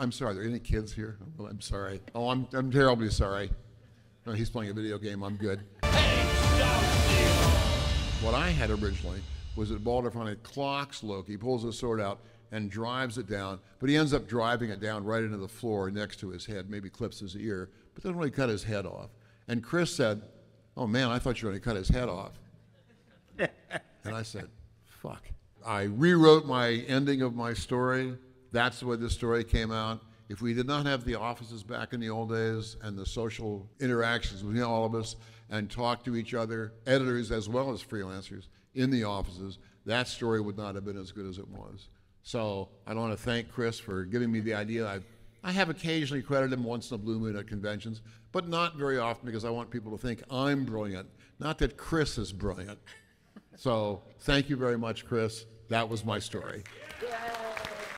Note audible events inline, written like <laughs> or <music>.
I'm sorry, are there any kids here? Oh, I'm sorry. Oh, I'm, I'm terribly sorry. No, he's playing a video game. I'm good. What I had originally was that Balder finally clocks Loki, he pulls his sword out, and drives it down, but he ends up driving it down right into the floor next to his head, maybe clips his ear, but doesn't really cut his head off. And Chris said, Oh man, I thought you were going to cut his head off. <laughs> and I said, Fuck. I rewrote my ending of my story. That's the way the story came out. If we did not have the offices back in the old days and the social interactions between all of us and talk to each other, editors as well as freelancers in the offices, that story would not have been as good as it was. So I want to thank Chris for giving me the idea. I, I have occasionally credited him once in a blue moon at conventions, but not very often because I want people to think I'm brilliant, not that Chris is brilliant. So thank you very much, Chris. That was my story.